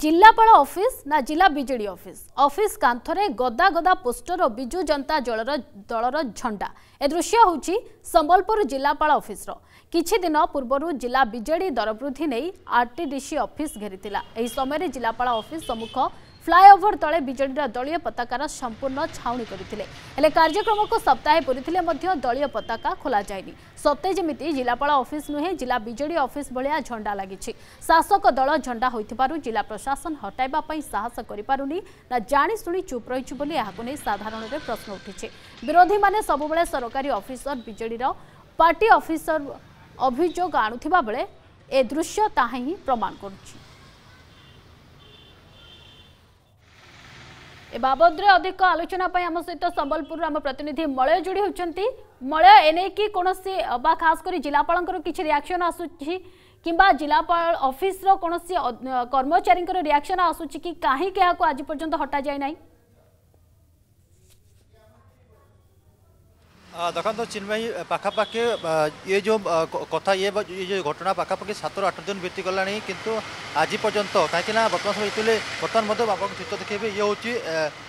ଜିଲ୍ଲାପାଳ ଅଫିସ ନା ଜିଲ୍ଲା ବିଜେଡି ଅଫିସ ଅଫିସ କାନ୍ଥରେ ଗଦା ଗଦା ପୋଷ୍ଟର ଓ ବିଜୁ ଜନତା ଦଳର ଝଣ୍ଡା ଏ ଦୃଶ୍ୟ ହେଉଛି ସମ୍ବଲପୁର ଜିଲ୍ଲାପାଳ ଅଫିସର କିଛି ଦିନ ପୂର୍ବରୁ ଜିଲ୍ଲା ବିଜେଡି ଦରବୃଦ୍ଧି ନେଇ ଆର୍ଟିଡିସି ଅଫିସ ଘେରିଥିଲା ଏହି ସମୟରେ ଜିଲ୍ଲାପାଳ ଅଫିସ ସମ୍ମୁଖ ଫ୍ଲାଏଓଭର ତଳେ ବିଜେଡିର ଦଳୀୟ ପତାକାର ସମ୍ପୂର୍ଣ୍ଣ ଛାଉଣି କରିଥିଲେ ହେଲେ କାର୍ଯ୍ୟକ୍ରମକୁ ସପ୍ତାହେ ପୂରିଥିଲେ ମଧ୍ୟ ଦଳୀୟ ପତାକା ଖୋଲାଯାଇନି সত্যি যেমি জেলাপাল অফিস নুহে জেলা বিজেডি অফিস ভাইয়া ঝণ্ডা লাগিছে শাসক দল ঝণ্ডা হয়েথার জেলা প্রশাসন হটাইবা সাহস করে না জাশুনি চুপ রয়েছে বলে এখন সাধারণের প্রশ্ন উঠিছে বিরোধী মানে সবুলে সরকারি অফিসর বিজেডির পার্টি অফিসর অভিযোগ আনুথিবা বেড়ে এ দৃশ্য তাহা হি প্রমাণ করুছে এ বাবদরে অধিক আলোচনা পাই আম সহিত সম্বলপুর আম প্রতিনিধি মলয় যোড়ি হচ্ছেন ମଳୟ ଏନେଇକି କୌଣସି ବା ଖାସ୍ କରି ଜିଲ୍ଲାପାଳଙ୍କର କିଛି ରିଆକ୍ସନ୍ ଆସୁଛି কিংবা জেলাপাল অফিসর কোণী কর্মচারী রিয়াকশন আসুচি কি কাহিকি এখন আজ পর্যন্ত হটা যায় না ଦେଖନ୍ତୁ ଚିନ୍ମୟୀ ପାଖାପାଖି ଇଏ ଯେଉଁ କଥା ଇଏ ଇଏ ଯେଉଁ ଘଟଣା ପାଖାପାଖି ସାତରୁ ଆଠ ଦିନ ବିତିଗଲାଣି କିନ୍ତୁ ଆଜି ପର୍ଯ୍ୟନ୍ତ କାହିଁକିନା ବର୍ତ୍ତମାନ ସବୁ ଯେତେବେଳେ ବର୍ତ୍ତମାନ ମଧ୍ୟ ଆପଣଙ୍କୁ ଚିତ୍ର ଦେଖେଇବେ ଇଏ ହେଉଛି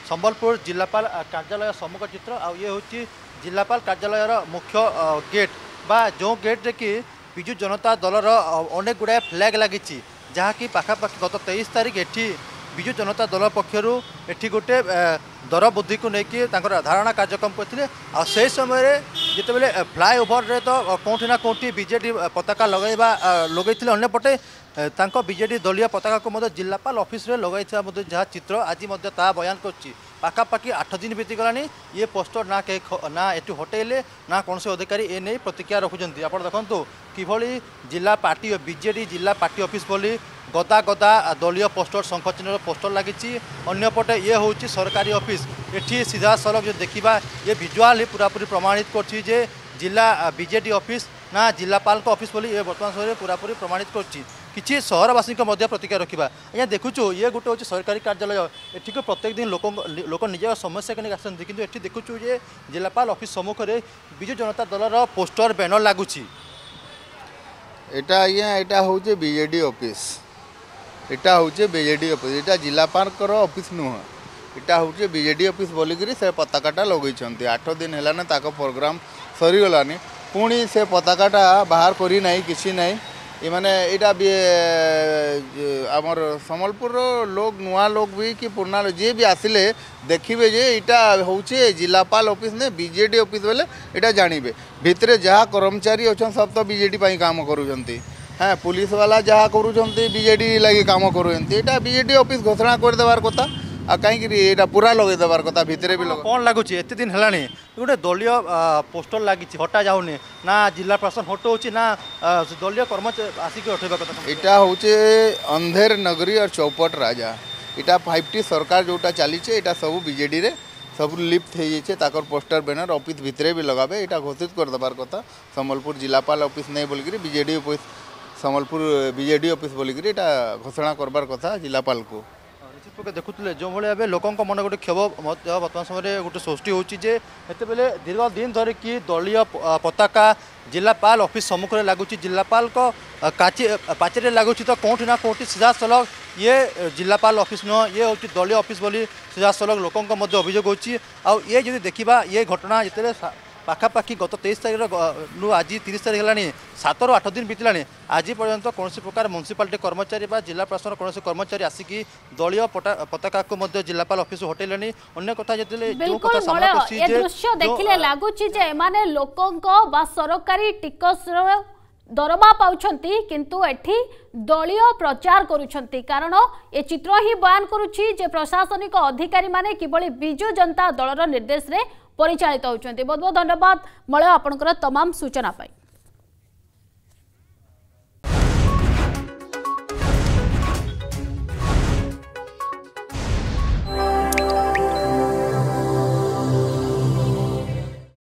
ସମ୍ବଲପୁର ଜିଲ୍ଲାପାଳ କାର୍ଯ୍ୟାଳୟ ସମ୍ମୁଖ ଚିତ୍ର ଆଉ ଇଏ ହେଉଛି ଜିଲ୍ଲାପାଳ କାର୍ଯ୍ୟାଳୟର ମୁଖ୍ୟ ଗେଟ୍ ବା ଯେଉଁ ଗେଟ୍ରେ କି ବିଜୁ ଜନତା ଦଳର ଅନେକ ଗୁଡ଼ାଏ ଫ୍ଲାଗ୍ ଲାଗିଛି ଯାହାକି ପାଖାପାଖି ଗତ ତେଇଶ ତାରିଖ ଏଠି ବିଜୁ ଜନତା ଦଳ ପକ୍ଷରୁ ଏଠି ଗୋଟେ ଦର ବୃଦ୍ଧିକୁ ନେଇକି ତାଙ୍କର ଧାରଣା କାର୍ଯ୍ୟକ୍ରମ କରିଥିଲେ ଆଉ ସେହି ସମୟରେ ଯେତେବେଳେ ଫ୍ଲାଏଓଭରରେ ତ କେଉଁଠି ନା କେଉଁଠି ବିଜେଡ଼ି ପତାକା ଲଗାଇବା ଲଗାଇଥିଲେ ଅନ୍ୟପଟେ ତାଙ୍କ ବିଜେଡ଼ି ଦଳୀୟ ପତାକାକୁ ମଧ୍ୟ ଜିଲ୍ଲାପାଳ ଅଫିସରେ ଲଗାଇଥିବା ମଧ୍ୟ ଯାହା ଚିତ୍ର ଆଜି ମଧ୍ୟ ତାହା ବୟାନ କରୁଛି পাখাপাখি আঠ দিন বিতিগলানি ইয়ে পোস্টর না কে না এটি হটাইলে না কোণী অধিকারী এ নিয়ে প্রতিক্রিয়া রাখুন আপনার দেখুন কিভাবে জেলা পার্টি বিজেডি জেলা পার্টি অফিস বলে গদা গদা দলীয় পোস্টর শঙ্খচিহ্নর পোস্টর লাগিছি অন্যপটে ইয়ে হচ্ছে সরকারি অফিস এটি সিধাসলখ যদি দেখা ইয়ে ভিজুয়াল পুরাপুরি প্রমাণিত করছি যে জেলা বিজেডি অফিস না জেলাপাল অফিস বলে ইয়ে বর্তমান সময় পুরাপুরি প্রমাণিত করছি କିଛି ସହରବାସୀଙ୍କ ମଧ୍ୟ ପ୍ରତିକ୍ରିୟା ରଖିବା ଆଜ୍ଞା ଦେଖୁଛୁ ଇଏ ଗୋଟେ ହେଉଛି ସରକାରୀ କାର୍ଯ୍ୟାଳୟ ଏଠିକୁ ପ୍ରତ୍ୟେକ ଦିନ ଲୋକ ଲୋକ ନିଜର ସମସ୍ୟାକୁ ନେଇ ଆସନ୍ତି କିନ୍ତୁ ଏଠି ଦେଖୁଛୁ ଯେ ଜିଲ୍ଲାପାଳ ଅଫିସ୍ ସମ୍ମୁଖରେ ବିଜୁ ଜନତା ଦଳର ପୋଷ୍ଟର ବ୍ୟାନର ଲାଗୁଛି ଏଇଟା ଆଜ୍ଞା ଏଇଟା ହେଉଛି ବିଜେଡ଼ି ଅଫିସ୍ ଏଇଟା ହେଉଛି ବିଜେଡ଼ି ଅଫିସ୍ ଏଇଟା ଜିଲ୍ଲାପାଳଙ୍କର ଅଫିସ୍ ନୁହଁ ଏଇଟା ହେଉଛି ବିଜେଡ଼ି ଅଫିସ୍ ବୋଲିକରି ସେ ପତାକାଟା ଲଗେଇଛନ୍ତି ଆଠ ଦିନ ହେଲାନି ତାଙ୍କ ପ୍ରୋଗ୍ରାମ୍ ସରିଗଲାନି ପୁଣି ସେ ପତାକାଟା ବାହାର କରିନାହିଁ କିଛି ନାହିଁ इमाने इटा भी अमर समलपुर लोग नुआ लोग भी कि पुरना जे भी आसिले देखिए जे इटा हूँ जिलापाल ऑफिस ने बीजेडी ऑफिस बोले यहाँ जानवे भितरे जहाँ कर्मचारी अछन सब तो बीजेडी पई काम करू जंती हां पुलिस लगे कम करू जंती बीजेडी घोषणा करदेवार कथा आ कहीं पूरा लगे देवार कथा भितर भी लगे कौन लगुच्छे दिन है गोटे दलय पोस्टर लगी हटा जाऊनी ना जिला प्रशासन हटाऊँ ना दलय कर्मचारी आसिक हटेबा कथा हूँ अंधेर नगरी और चौपट राजा इटा फाइव टी सरकार जोटा चलीचे सब बजे सब लिफ्ट हो पोस्टर बैनर अफिस् भितर भी लगाए ये घोषित करदेवार कथा समबलपुर जिलापाल अफिस् नहीं बोलिक विजेड अफिस् समबलपुर अफिस् बोलिकी घोषणा करार कथा जिलापाल को শিল্পকে দেখুলে যেভাবে এবার লোক মনে গোটে ক্ষোভ বর্তমান সময় গোটে সৃষ্টি হচ্ছে যে সেতবে দীর্ঘদিন ধরিকি দলীয় পতাকা জেলাপাল অফিস সম্মুখে লাগুছি জেলাপাল পাচেরে লাগুছি তো কোটি না কোটি সিধাসলখ ইয়ে জেলাপাল অফিস নুহ ইয়ে হচ্ছে দলীয় অফিস বলে সিধাসলখ লোক অভিযোগ হচ্ছে আয়ে যদি দেখা ইয়ে ঘটনা যেতে ପାଖାପାଖି ଗତ ତେଇଶ ତାରିଖରୁ ଆଜି ତିରିଶ ତାରିଖ ହେଲାଣି ସାତରୁ ଆଠ ଦିନ ବିତିଲାଣି ଆଜି ପର୍ଯ୍ୟନ୍ତ କୌଣସି ପ୍ରକାର ମ୍ୟୁନିସିପାଲିଟି କର୍ମଚାରୀ ବା ଜିଲ୍ଲା ପ୍ରଶାସନର କୌଣସି କର୍ମଚାରୀ ଆସିକି ଦଳୀୟ ପତାକାକୁ ମଧ୍ୟ ଜିଲ୍ଲାପାଳ ଅଫିସ ହଟେଇଲେଣି ଅନ୍ୟ କଥା ଯେତେବେଳେ ଦୃଶ୍ୟ ଦେଖିଲେ ଲାଗୁଛି ଯେ ଏମାନେ ଲୋକଙ୍କ ବା ସରକାରୀ ଟିକସର ଦରମା ପାଉଛନ୍ତି କିନ୍ତୁ ଏଠି ଦଳୀୟ ପ୍ରଚାର କରୁଛନ୍ତି କାରଣ ଏ ଚିତ୍ର ହିଁ ବୟାନ କରୁଛି ଯେ ପ୍ରଶାସନିକ ଅଧିକାରୀମାନେ କିଭଳି ବିଜୁ ଜନତା ଦଳର ନିର୍ଦ୍ଦେଶରେ ପରିଚାଳିତ ହେଉଛନ୍ତି ବହୁତ ବହୁତ ଧନ୍ୟବାଦ ମଳୟ ଆପଣଙ୍କର ତମାମ ସୂଚନା ପାଇଁ